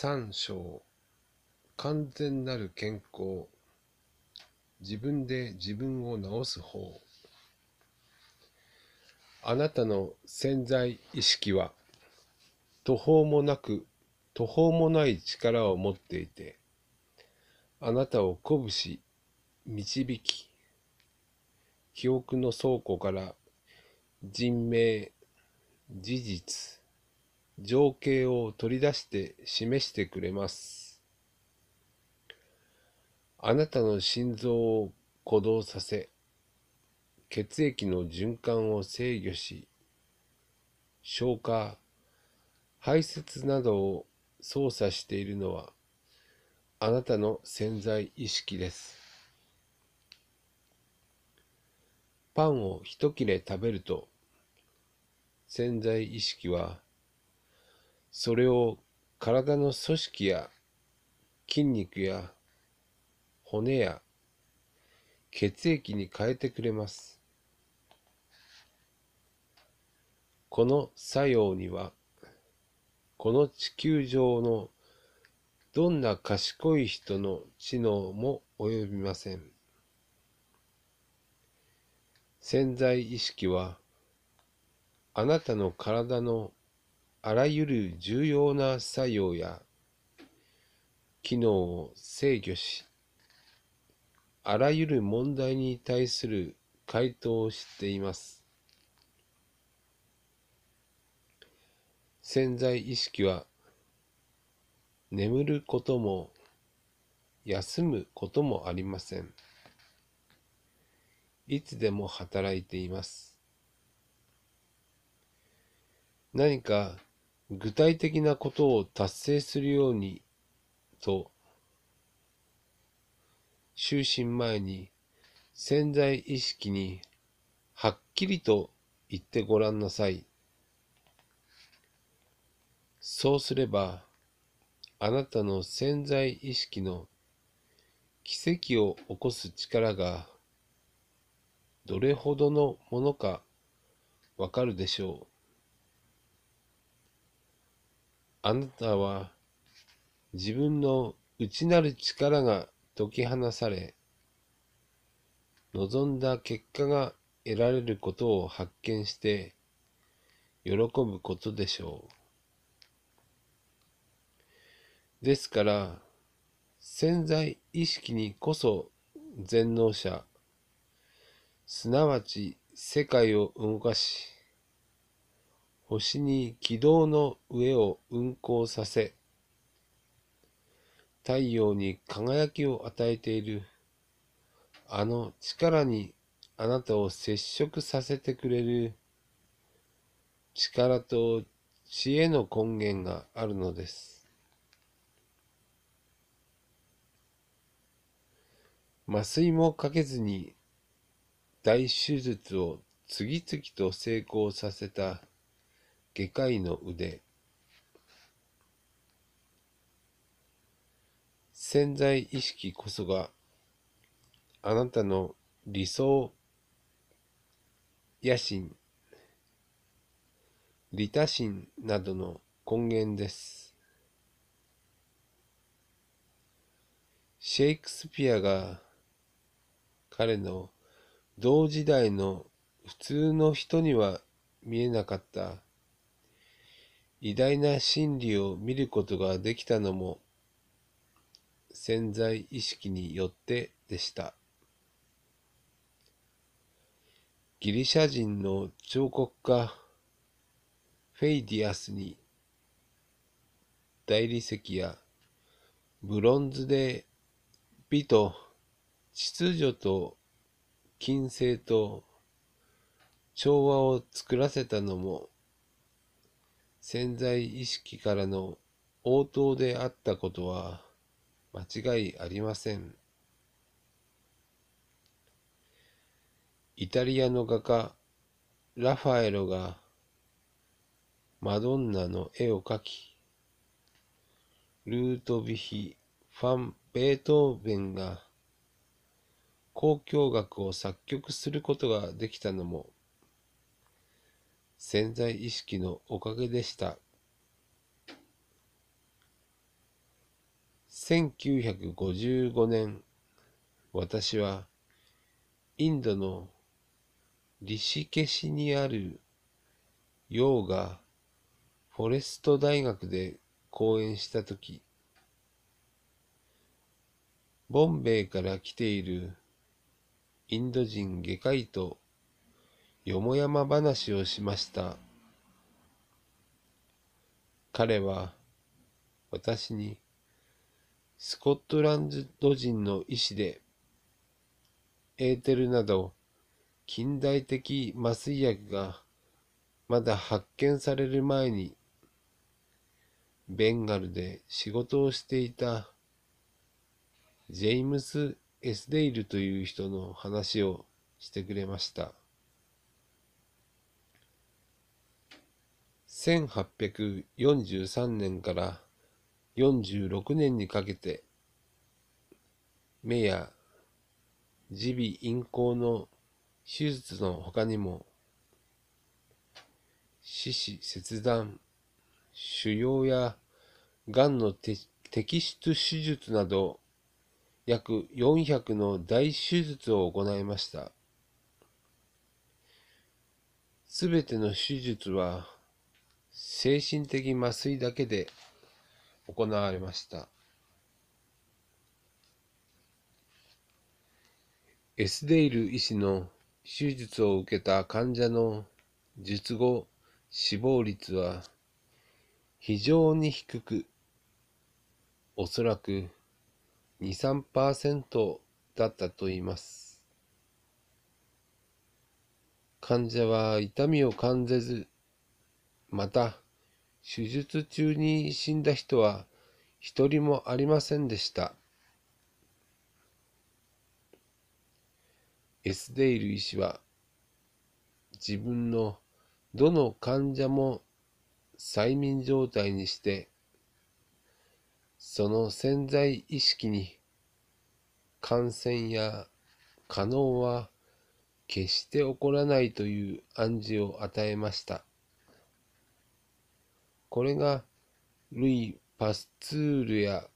三章。完全なる健康。自分で自分を治す方。あなたの潜在意識は途方もなく途方もない力を持っていてあなたを鼓舞し導き記憶の倉庫から人命事実情景を取り出して示してくれます。あなたの心臓を鼓動させ血液の循環を制御し消化排泄などを操作しているのはあなたの潜在意識です。パンを一切れ食べると潜在意識はそれを体の組織や筋肉や骨や血液に変えてくれます。この作用には、この地球上のどんな賢い人の知能も及びません。潜在意識は、あなたの体のあらゆる重要な作用や機能を制御し、あらゆる問題に対する回答をしています。潜在意識は眠ることも休むこともありません。いつでも働いています。何か具体的なことを達成するようにと就寝前に潜在意識にはっきりと言ってごらんなさい。そうすればあなたの潜在意識の奇跡を起こす力がどれほどのものかわかるでしょう。あなたは自分の内なる力が解き放され、望んだ結果が得られることを発見して喜ぶことでしょう。ですから、潜在意識にこそ全能者、すなわち世界を動かし、星に軌道の上を運行させ、太陽に輝きを与えている、あの力にあなたを接触させてくれる。力と知恵の根源があるのです。麻酔もかけずに大手術を次々と成功させた。外科医の腕。潜在意識こそがあなたの理想野心利他心などの根源です。シェイクスピアが彼の同時代の普通の人には見えなかった。偉大な真理を見ることができたのも潜在意識によってでした。ギリシャ人の彫刻家フェイディアスに大理石やブロンズで美と秩序と均整と調和を作らせたのも潜在意識からの応答であったことは間違いありません。イタリアの画家ラファエロがマドンナの絵を描き、ルートヴィヒ・ファン・ベートーベンが交響楽を作曲することができたのも潜在意識のおかげでした。1955年、私はインドのリシケシにあるヨーガフォレスト大学で講演したとき、ボンベイから来ているインド人外科医とよもやま話をしました。彼は私にスコットランド人の医師でエーテルなど近代的麻酔薬がまだ発見される前にベンガルで仕事をしていたジェイムス・エスデイルという人の話をしてくれました。1843年から46年にかけて目や耳鼻咽喉の手術の他にも四肢切断腫瘍やがんの摘出手術など約400の大手術を行いました。すべての手術は精神的麻酔だけで行われました。エスデイル医師の手術を受けた患者の術後死亡率は非常に低く、おそらく2、3%だったといいます。患者は痛みを感じず、また、手術中に死んだ人は一人もありませんでした。エスデイル医師は自分のどの患者も催眠状態にしてその潜在意識に感染や可能は決して起こらないという暗示を与えました。これがルイ・パスツールや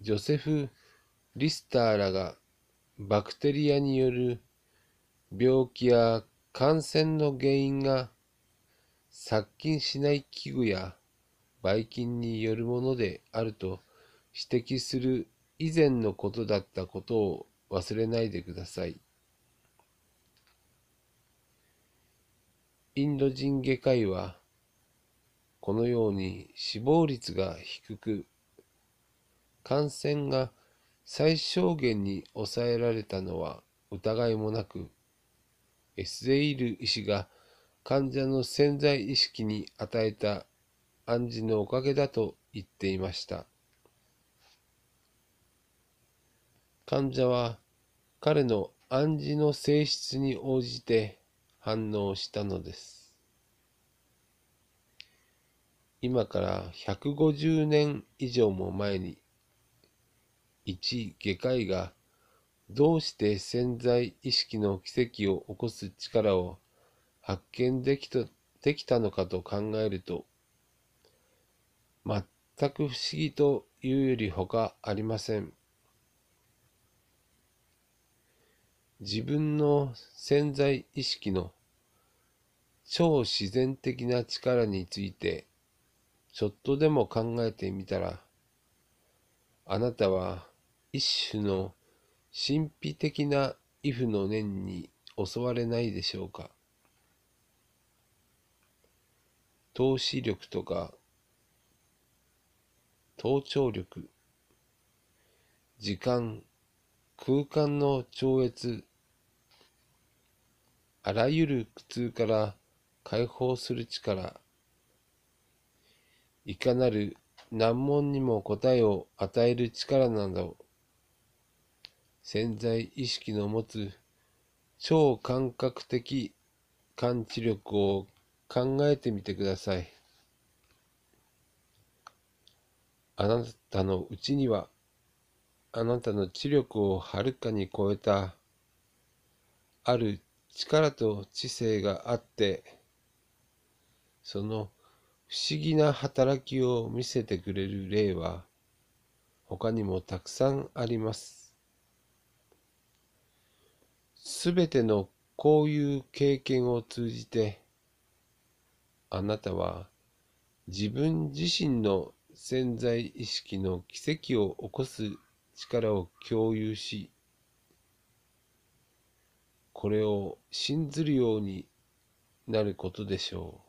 ジョセフ・リスターらがバクテリアによる病気や感染の原因が殺菌しない器具やばい菌によるものであると指摘する以前のことだったことを忘れないでください。インド人外科医はこのように死亡率が低く、感染が最小限に抑えられたのは疑いもなく、エスゼイル医師が患者の潜在意識に与えた暗示のおかげだと言っていました。患者は彼の暗示の性質に応じて反応したのです。今から150年以上も前に、一外科医がどうして潜在意識の奇跡を起こす力を発見できたできたのかと考えると、全く不思議というよりほかありません。自分の潜在意識の超自然的な力についてちょっとでも考えてみたら、あなたは一種の神秘的な畏怖の念に襲われないでしょうか？投資力とか、頭頂力、時間、空間の超越、あらゆる苦痛から解放する力、いかなる難問にも答えを与える力など、潜在意識の持つ超感覚的感知力を考えてみてください。あなたのうちには、あなたの知力をはるかに超えた、ある力と知性があって、その不思議な働きを見せてくれる例は他にもたくさんあります。すべてのこういう経験を通じて、あなたは自分自身の潜在意識の奇跡を起こす力を共有し、これを信ずるようになることでしょう。